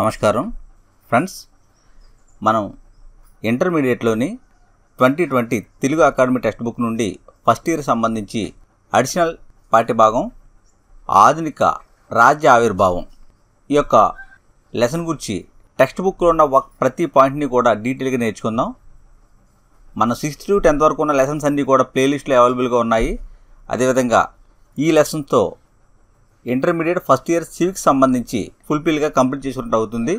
నమస్కారం. ఫ్రెండ్స్ మనం ఇంటర్మీడియట్లోని twenty twenty Telugu academy text book నుండి ఫస్ట్ ఇయర్ సంబంధించి అడిషనల్ పాఠ్యభాగం ఆధునిక రాజ్య ఆవిర్భావం ఈ యొక్క లెసన్ గురించి టెక్స్ట్ బుక్లో ఉన్న ప్రతి పాయింట్ని కూడా డీటెయిల్గా నేర్చుకుందాం. మన సిక్స్త్ టు టెన్త్ వరకు ఉన్న లెసన్స్ అన్నీ కూడా ప్లేలిస్ట్లో అవైలబుల్గా ఉన్నాయి. అదేవిధంగా ఈ లెసన్స్తో ఇంటర్మీడియట్ ఫస్ట్ ఇయర్ సివిక్స్ సంబంధించి ఫుల్ఫిల్గా కంప్లీట్ చేసినట్టు అవుతుంది.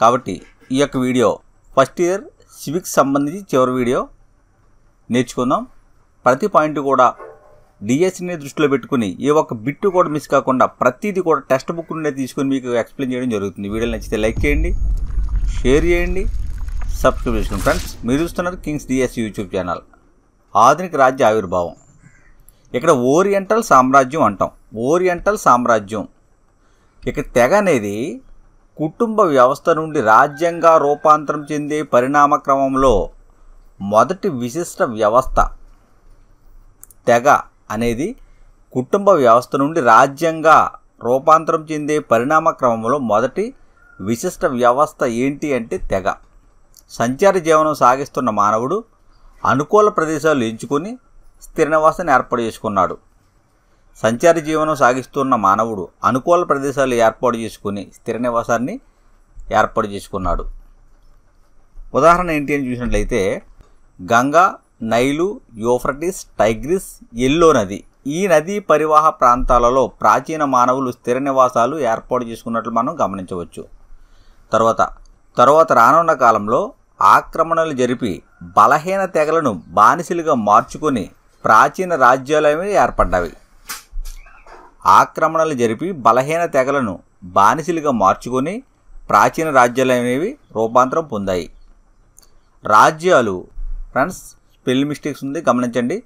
కాబట్టి ఈ యొక్క వీడియో ఫస్ట్ ఇయర్ సివిక్స్ సంబంధించి చివరి వీడియో. నేర్చుకుందాం. ప్రతి పాయింట్ కూడా డిఎస్సిని దృష్టిలో పెట్టుకుని ఏ ఒక్క బిట్టు కూడా మిస్ కాకుండా ప్రతిదీ కూడా టెక్స్ట్ బుక్ నుండి తీసుకొని మీకు ఎక్స్ప్లెయిన్ చేయడం జరుగుతుంది. వీడియో నచ్చితే లైక్ చేయండి షేర్ చేయండి సబ్స్క్రైబ్ చేసుకోండి. ఫ్రెండ్స్ మీరు చూస్తున్నారు కింగ్స్ డిఎస్ యూట్యూబ్ ఛానల్. ఆధునిక రాజ్య ఆవిర్భావం. ఇక్కడ ఓరియంటల్ సామ్రాజ్యం అంటాం. ఓరియంటల్ సామ్రాజ్యం. ఇక తెగ అనేది కుటుంబ వ్యవస్థ నుండి రాజ్యంగా రూపాంతరం చెందే పరిణామ క్రమంలో మొదటి విశిష్ట వ్యవస్థ. తెగ అనేది కుటుంబ వ్యవస్థ నుండి రాజ్యంగా రూపాంతరం చెందే పరిణామ క్రమంలో మొదటి విశిష్ట వ్యవస్థ ఏంటి అంటే తెగ. సంచార జీవనం సాగిస్తున్న మానవుడు అనుకూల ప్రదేశాలు ఎంచుకొని స్థిర నివాసాన్ని ఏర్పాటు చేసుకున్నాడు. సంచార జీవనం సాగిస్తున్న మానవుడు అనుకూల ప్రదేశాలు ఏర్పాటు చేసుకుని స్థిర నివాసాన్ని ఏర్పాటు చేసుకున్నాడు. ఉదాహరణ ఏంటి అని చూసినట్లయితే Ganga Nile Euphrates Tigris yellow నది ఈ నదీ పరివాహ ప్రాంతాలలో ప్రాచీన మానవులు స్థిర నివాసాలు ఏర్పాటు చేసుకున్నట్లు మనం గమనించవచ్చు. తర్వాత తర్వాత రానున్న కాలంలో ఆక్రమణలు జరిపి బలహీన తెగలను బానిసలుగా మార్చుకొని ప్రాచీన రాజ్యాలవి ఏర్పడ్డవి ఆక్రమణలు జరిపి బలహీన తెగలను బానిసలుగా మార్చుకొని ప్రాచీన రాజ్యాలు అనేవి రూపాంతరం పొందాయి. రాజ్యాలు ఫ్రెండ్స్ స్పెల్ మిస్టేక్స్ ఉంది గమనించండి.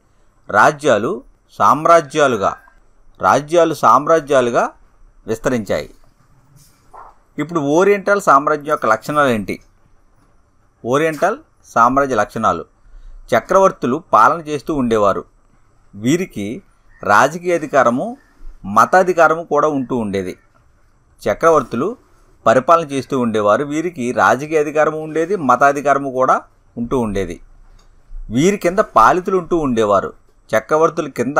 రాజ్యాలు సామ్రాజ్యాలుగా రాజ్యాలు సామ్రాజ్యాలుగా విస్తరించాయి. ఇప్పుడు ఓరియంటల్ సామ్రాజ్యం యొక్క లక్షణాలు ఏంటి? ఓరియంటల్ సామ్రాజ్య లక్షణాలు. చక్రవర్తులు పాలన చేస్తూ ఉండేవారు. వీరికి రాజకీయ అధికారము మతాధికారము కూడా ఉంటూ ఉండేది. చక్రవర్తులు పరిపాలన చేస్తూ ఉండేవారు. వీరికి రాజకీయ అధికారము ఉండేది మతాధికారము కూడా ఉంటూ ఉండేది. వీరి కింద పాలితులు ఉంటూ ఉండేవారు. చక్రవర్తుల కింద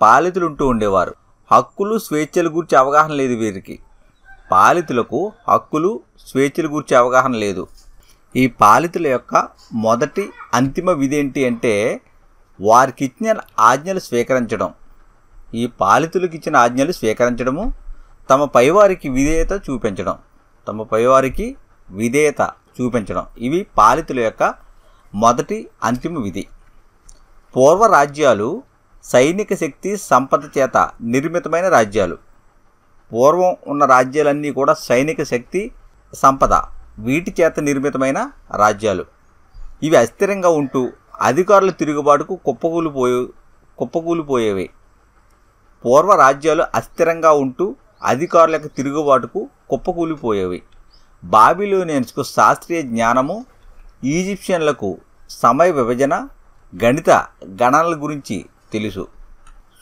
పాలితులు ఉంటూ ఉండేవారు. హక్కులు స్వేచ్ఛల గురించి అవగాహన లేదు వీరికి. పాలితులకు హక్కులు స్వేచ్ఛల గురించి అవగాహన లేదు. ఈ పాలితుల యొక్క మొదటి అంతిమ విధి ఏంటి అంటే వారికి ఇచ్చిన ఆజ్ఞలు స్వీకరించడం. ఈ పాలితులకు ఇచ్చిన ఆజ్ఞలు స్వీకరించడము తమ పైవారికి విధేయత చూపించడం తమ పైవారికి విధేయత చూపించడం. ఇవి పాలితుల యొక్క మొదటి అంతిమ విధి. పూర్వ రాజ్యాలు సైనిక శక్తి సంపద చేత నిర్మితమైన రాజ్యాలు. పూర్వం ఉన్న రాజ్యాలన్నీ కూడా సైనిక శక్తి సంపద వీటి చేత నిర్మితమైన రాజ్యాలు. ఇవి అస్థిరంగా ఉంటూ అధికారుల తిరుగుబాటుకు కుప్పకూలిపోయే కుప్పకూలిపోయేవి. పూర్వ రాజ్యాలు అస్థిరంగా ఉంటూ అధికారులకు తిరుగుబాటుకు కుప్పకూలిపోయేవి. బాబిలోనియన్స్కు శాస్త్రీయ జ్ఞానము ఈజిప్షియన్లకు సమయ విభజన గణిత గణనల గురించి తెలుసు.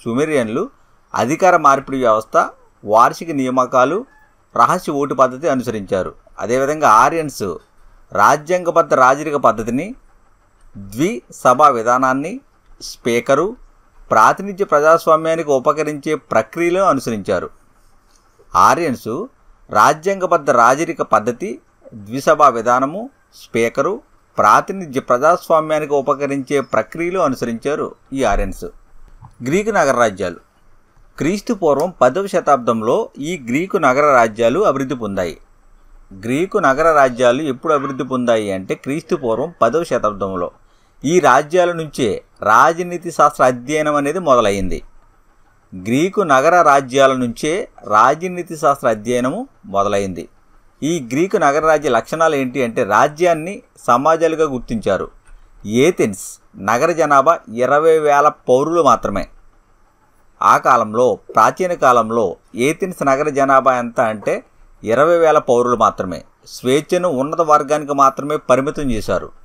సుమెరియన్లు అధికార మార్పిడి వ్యవస్థ వార్షిక నియామకాలు రహస్య ఓటు పద్ధతి అనుసరించారు. అదేవిధంగా ఆర్యన్స్ రాజ్యాంగబద్ధ రాజరిక పద్ధతిని ద్విసభా విధానాన్ని స్పీకరు ప్రాతినిధ్య ప్రజాస్వామ్యానికి ఉపకరించే ప్రక్రియలను అనుసరించారు. ఆర్యన్సు రాజ్యాంగబద్ధ రాజరిక పద్ధతి ద్విసభా విధానము స్పీకరు ప్రాతినిధ్య ప్రజాస్వామ్యానికి ఉపకరించే ప్రక్రియలు అనుసరించారు ఈ ఆర్యన్స్. గ్రీకు నగర రాజ్యాలు. క్రీస్తు పూర్వం పదవ శతాబ్దంలో ఈ గ్రీకు నగర రాజ్యాలు అభివృద్ధి పొందాయి. గ్రీకు నగర రాజ్యాలు ఎప్పుడు అభివృద్ధి పొందాయి అంటే క్రీస్తు పూర్వం పదవ శతాబ్దంలో. ఈ రాజ్యాల నుంచే రాజనీతి శాస్త్ర అధ్యయనం అనేది మొదలైంది గ్రీకు నగర రాజ్యాల నుంచే రాజనీతి శాస్త్ర అధ్యయనము మొదలైంది ఈ గ్రీకు నగర రాజ్య లక్షణాలు ఏంటి అంటే రాజ్యాన్ని సమాజాలుగా గుర్తించారు. ఏథెన్స్ నగర జనాభా ఇరవై వేల పౌరులు మాత్రమే. ఆ కాలంలో ప్రాచీన కాలంలో ఏథెన్స్ నగర జనాభా ఎంత అంటే ఇరవై వేల పౌరులు మాత్రమే. స్వేచ్ఛను ఉన్నత వర్గానికి మాత్రమే పరిమితం చేశారు.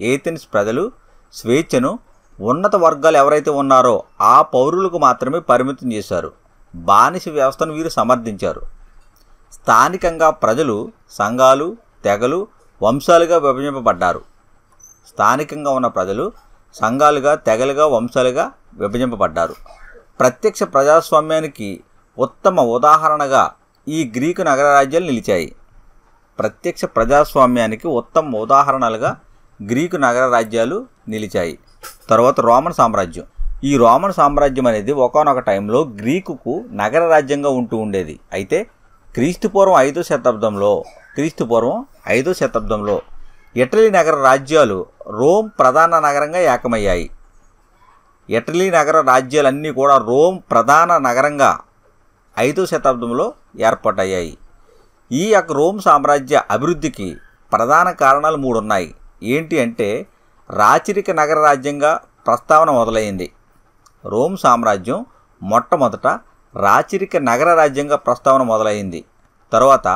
ఏథెన్స్ ప్రజలు స్వేచ్ఛను ఉన్నత వర్గాలు ఎవరైతే ఉన్నారో ఆ పౌరులకు మాత్రమే పరిమితం చేశారు. బానిస వ్యవస్థను వీరు సమర్థించారు. స్థానికంగా ప్రజలు సంఘాలు తెగలు వంశాలుగా విభజింపబడ్డారు. స్థానికంగా ఉన్న ప్రజలు సంఘాలుగా తెగలుగా వంశాలుగా విభజింపబడ్డారు. ప్రత్యక్ష ప్రజాస్వామ్యానికి ఉత్తమ ఉదాహరణగా ఈ గ్రీకు నగర రాజ్యాలు నిలిచాయి. ప్రత్యక్ష ప్రజాస్వామ్యానికి ఉత్తమ ఉదాహరణలుగా గ్రీకు నగర రాజ్యాలు నిలిచాయి. తర్వాత రోమన్ సామ్రాజ్యం. ఈ రోమన్ సామ్రాజ్యం అనేది ఒకనొక టైంలో గ్రీకుకు నగర రాజ్యంగా ఉంటూ ఉండేది. అయితే క్రీస్తుపూర్వం ఐదో శతాబ్దంలో క్రీస్తుపూర్వం ఐదో శతాబ్దంలో ఇటలీ నగర రాజ్యాలు రోమ్ ప్రధాన నగరంగా ఏకమయ్యాయి. ఇటలీ నగర రాజ్యాలన్నీ కూడా రోమ్ ప్రధాన నగరంగా ఐదో శతాబ్దంలో ఏర్పాటయ్యాయి. ఈ యొక్క రోమ్ సామ్రాజ్య అభివృద్ధికి ప్రధాన కారణాలు మూడు ఉన్నాయి ఏంటి అంటే రాచరిక నగర రాజ్యంగా ప్రస్తావన మొదలైంది. రోమ్ సామ్రాజ్యం మొట్టమొదట రాచరిక నగర రాజ్యంగా ప్రస్తావన మొదలైంది. తరువాత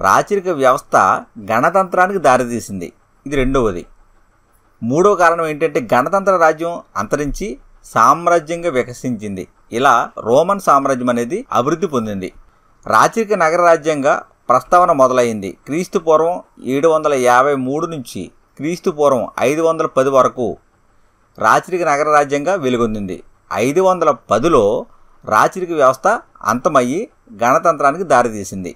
రాచరిక వ్యవస్థ గణతంత్రానికి దారితీసింది. ఇది రెండవది. మూడో కారణం ఏంటంటే గణతంత్ర రాజ్యం అంతరించి సామ్రాజ్యంగా వికసించింది. ఇలా రోమన్ సామ్రాజ్యం అనేది అభివృద్ధి పొందింది. రాచరిక నగర రాజ్యంగా ప్రస్తావన మొదలైంది. క్రీస్తు పూర్వం ఏడు వందల యాభై మూడు నుంచి క్రీస్తు పూర్వం ఐదు వందల పది వరకు రాచరిక నగర రాజ్యంగా వెలుగొందింది. ఐదు వందల పదిలో రాచరిక వ్యవస్థ అంతమయ్యి గణతంత్రానికి దారితీసింది.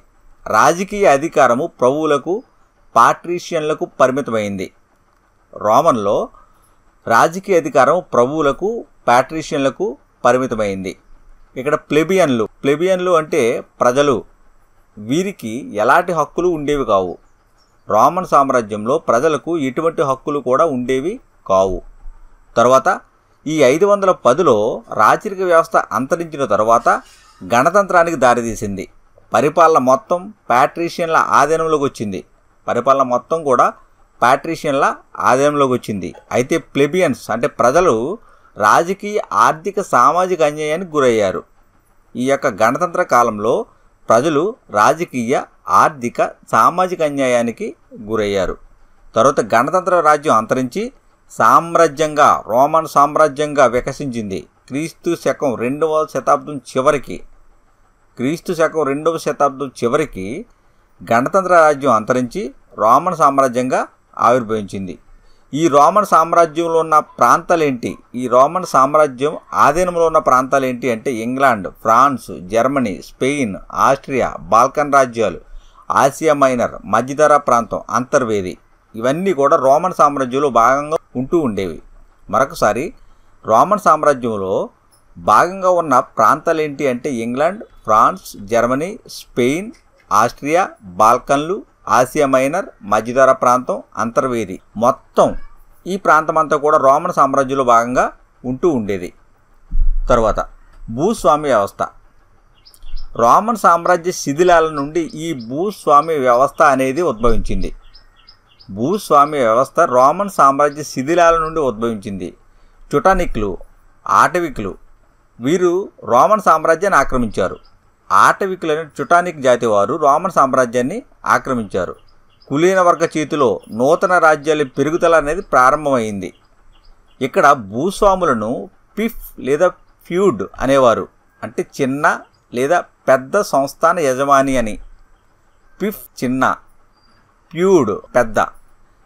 రాజకీయ అధికారము ప్రభువులకు పాట్రీషియన్లకు పరిమితమైంది. రోమన్లో రాజకీయ అధికారం ప్రభువులకు పాట్రీషియన్లకు పరిమితమైంది. ఇక్కడ ప్లెబియన్లు ప్లెబియన్లు అంటే ప్రజలు వీరికి ఎలాంటి హక్కులు ఉండేవి కావు. రోమన్ సామ్రాజ్యంలో ప్రజలకు ఎటువంటి హక్కులు కూడా ఉండేవి కావు. తర్వాత ఈ ఐదు వందల పదిలో రాచరిక వ్యవస్థ అంతరించిన తర్వాత గణతంత్రానికి దారితీసింది. పరిపాలన మొత్తం ప్యాట్రీషియన్ల ఆధీనంలోకి వచ్చింది. పరిపాలన మొత్తం కూడా ప్యాట్రీషియన్ల ఆధీనంలోకి వచ్చింది. అయితే ప్లెబియన్స్ అంటే ప్రజలు రాజకీయ ఆర్థిక సామాజిక అన్యాయానికి గురయ్యారు. ఈ యొక్క గణతంత్ర కాలంలో ప్రజలు రాజకీయ ఆర్థిక సామాజిక అన్యాయానికి గురయ్యారు. తర్వాత గణతంత్ర రాజ్యం అంతరించి సామ్రాజ్యంగా రోమన్ సామ్రాజ్యంగా వికసించింది. క్రీస్తు శకం రెండవ శతాబ్దం చివరికి క్రీస్తు శకం రెండవ శతాబ్దం చివరికి గణతంత్ర రాజ్యం అంతరించి రోమన్ సామ్రాజ్యంగా ఆవిర్భవించింది. ఈ రోమన్ సామ్రాజ్యంలో ఉన్న ప్రాంతాలేంటి? ఈ రోమన్ సామ్రాజ్యం ఆధీనంలో ఉన్న ప్రాంతాలేంటి అంటే England France Germany Spain Austria Balkan రాజ్యాలు ఆసియా మైనర్ మధ్యధర ప్రాంతం అంతర్వేది. ఇవన్నీ కూడా రోమన్ సామ్రాజ్యంలో భాగంగా ఉంటూ ఉండేవి. మరొకసారి రోమన్ సామ్రాజ్యంలో భాగంగా ఉన్న ప్రాంతాలు ఏంటి అంటే England France Germany Spain Austria బాల్కన్లు Asia minor మధ్యధర ప్రాంతం అంతర్వేది. మొత్తం ఈ ప్రాంతం అంతా కూడా రోమన్ సామ్రాజ్యంలో భాగంగా ఉంటూ ఉండేది. తర్వాత భూస్వామ్య వ్యవస్థ. రోమన్ సామ్రాజ్య శిథిలాల నుండి ఈ భూస్వామ్య వ్యవస్థ అనేది ఉద్భవించింది. భూస్వామ్య వ్యవస్థ రోమన్ సామ్రాజ్య శిథిలాల నుండి ఉద్భవించింది. చుటానిక్లు ఆటవికులు వీరు రోమన్ సామ్రాజ్యాన్ని ఆక్రమించారు. ఆటవికులైన చుటానిక్ జాతి వారు రోమన్ సామ్రాజ్యాన్ని ఆక్రమించారు. కులీన వర్గ చేతిలో నూతన రాజ్యాల పెరుగుదల అనేది ప్రారంభమైంది. ఇక్కడ భూస్వాములను పిఫ్ లేదా ఫ్యూడ్ అనేవారు. అంటే చిన్న లేదా పెద్ద సంస్థాన యజమాని అని. పిఫ్ చిన్న ప్యూడ్ పెద్ద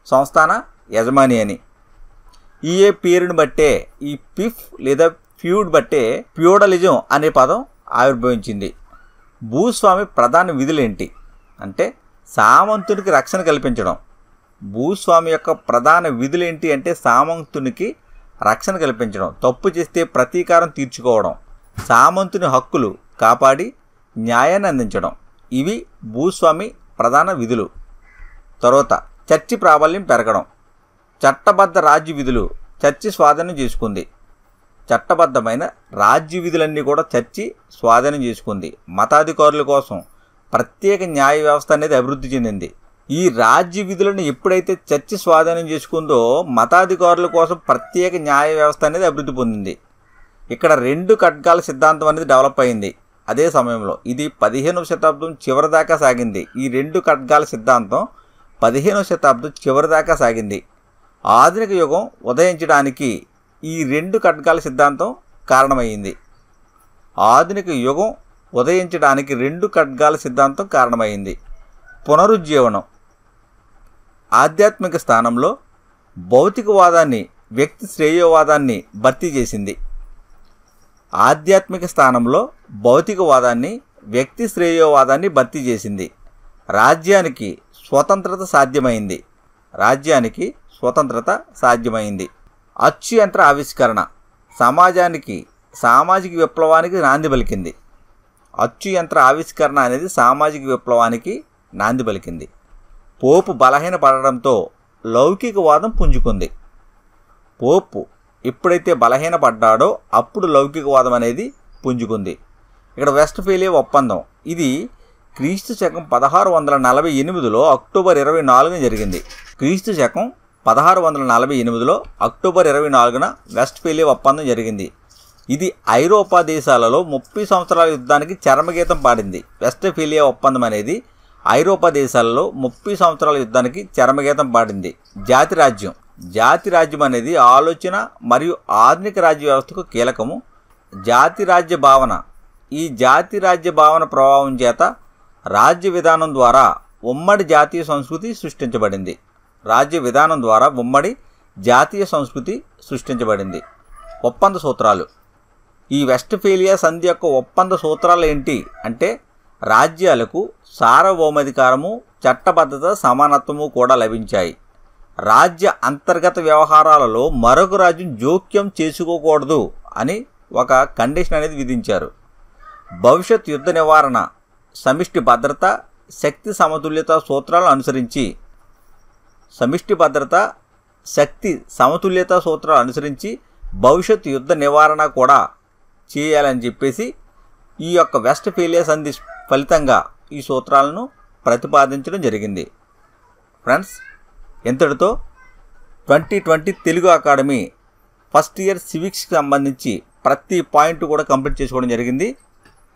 సంస్థాన యజమాని అని. ఈ ఏ పేరుని బట్టే ఈ పిఫ్ లేదా ఫ్యూడ్ బట్టే ప్యూడలిజం అనే పదం ఆవిర్భవించింది. భూస్వామి ప్రధాన విధులేంటి? అంటే సామంతునికి రక్షణ కల్పించడం. భూస్వామి యొక్క ప్రధాన విధులేంటి అంటే సామంతునికి రక్షణ కల్పించడం. తప్పు చేస్తే ప్రతీకారం తీర్చుకోవడం. సామంతుని హక్కులు కాపాడి న్యాయాన్ని అందించడం. ఇవి భూస్వామి ప్రధాన విధులు. తర్వాత చర్చి ప్రాబల్యం పెరగడం. చట్టబద్ధ రాజ్య విధులు. చర్చి స్వాధీనం చేసుకుంది. చట్టబద్ధమైన రాజ్య విధులన్నీ కూడా చర్చి స్వాధీనం చేసుకుంది. మతాధికారుల కోసం ప్రత్యేక న్యాయ వ్యవస్థ అనేది అభివృద్ధి చెందింది. ఈ రాజ్య విధులను ఎప్పుడైతే చర్చి స్వాధీనం చేసుకుందో మతాధికారుల కోసం ప్రత్యేక న్యాయ వ్యవస్థ అనేది అభివృద్ధి పొందింది. ఇక్కడ రెండు ఖడ్గాల సిద్ధాంతం అనేది డెవలప్ అయింది అదే సమయంలో. ఇది పదిహేనవ శతాబ్దం చివరి దాకా సాగింది. ఈ రెండు ఖడ్గాల సిద్ధాంతం పదిహేనవ శతాబ్దం చివరి దాకా సాగింది. ఆధునిక యుగం ఉదయించడానికి ఈ రెండు ఖడ్గాల సిద్ధాంతం కారణమైంది. ఆధునిక యుగం ఉదయించడానికి రెండు ఖడ్గాల సిద్ధాంతం కారణమైంది. పునరుజ్జీవనం. ఆధ్యాత్మిక స్థానంలో భౌతికవాదాన్ని వ్యక్తి శ్రేయోవాదాన్ని భర్తీ చేసింది. ఆధ్యాత్మిక స్థానంలో భౌతికవాదాన్ని వ్యక్తి శ్రేయోవాదాన్ని భర్తీ చేసింది. రాజ్యానికి స్వతంత్రత సాధ్యమైంది. రాజ్యానికి స్వతంత్రత సాధ్యమైంది. అచ్చు యంత్ర ఆవిష్కరణ. సమాజానికి సామాజిక విప్లవానికి నాంది పలికింది. అచ్చు యంత్ర ఆవిష్కరణ అనేది సామాజిక విప్లవానికి నాంది పలికింది. పోపు బలహీనపడడంతో లౌకికవాదం పుంజుకుంది. పోపు ఎప్పుడైతే బలహీనపడ్డాడో అప్పుడు లౌకికవాదం అనేది పుంజుకుంది. ఇక్కడ వెస్ట్ ఫెయిలియర్ ఒప్పందం. ఇది క్రీస్తు శకం పదహారు వందల నలభై ఎనిమిదిలో అక్టోబర్ ఇరవై నాలుగున జరిగింది. క్రీస్తు శకం పదహారు వందల నలభై ఎనిమిదిలో అక్టోబర్ ఇరవై నాలుగున వెస్ట్ఫీలియా ఒప్పందం జరిగింది. ఇది ఐరోపా దేశాలలో ముప్పై సంవత్సరాల యుద్ధానికి చరమగీతం పాడింది. వెస్ట్ఫీలియా ఒప్పందం అనేది ఐరోపా దేశాలలో ముప్పై సంవత్సరాల యుద్ధానికి చరమగీతం పాడింది. జాతి రాజ్యం. జాతి రాజ్యం అనేది ఆలోచన మరియు ఆధునిక రాజ్య వ్యవస్థకు కీలకము. జాతి రాజ్య భావన. ఈ జాతి రాజ్య భావన ప్రభావం చేత రాజ్య విధానం ద్వారా ఉమ్మడి జాతీయ సంస్కృతి సృష్టించబడింది. రాజ్య విధానం ద్వారా ఉమ్మడి జాతీయ సంస్కృతి సృష్టించబడింది. ఒప్పంద సూత్రాలు. ఈ వెస్ట్ఫేలియా సంధి యొక్క ఒప్పంద సూత్రాలు ఏంటి? అంటే రాజ్యాలకు సార్వభౌమాధికారము చట్టబద్ధత సమానత్వము కూడా లభించాయి. రాజ్య అంతర్గత వ్యవహారాలలో మరొక రాజ్యం జోక్యం చేసుకోకూడదు అని ఒక కండిషన్ అనేది విధించారు. భవిష్యత్ యుద్ధ నివారణ సమిష్టి భద్రత శక్తి సమతుల్యత సూత్రాలను అనుసరించి సమిష్టి భద్రత శక్తి సమతుల్యత సూత్రాలు అనుసరించి భవిష్యత్ యుద్ధ నివారణ కూడా చేయాలని చెప్పేసి ఈ యొక్క వెస్ట్ ఫెయిలియర్ సంధి ఫలితంగా ఈ సూత్రాలను ప్రతిపాదించడం జరిగింది. ఫ్రెండ్స్ ఇంతటితో twenty twenty Telugu academy first year సివిక్స్కి సంబంధించి ప్రతి పాయింట్ కూడా కంప్లీట్ చేసుకోవడం జరిగింది.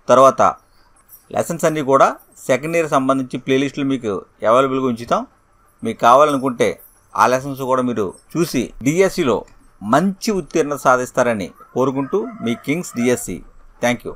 తర్వాత లెసన్స్ అన్నీ కూడా సెకండ్ ఇయర్ సంబంధించి ప్లేలిస్టులు మీకు అవైలబుల్గా ఉంచుతాం. మీకు కావాలనుకుంటే ఆ లెసన్స్ కూడా మీరు చూసి డిఎస్సిలో మంచి ఉత్తీర్ణత సాధిస్తారని కోరుకుంటూ మీ కింగ్స్ డిఎస్సి థ్యాంక్ యూ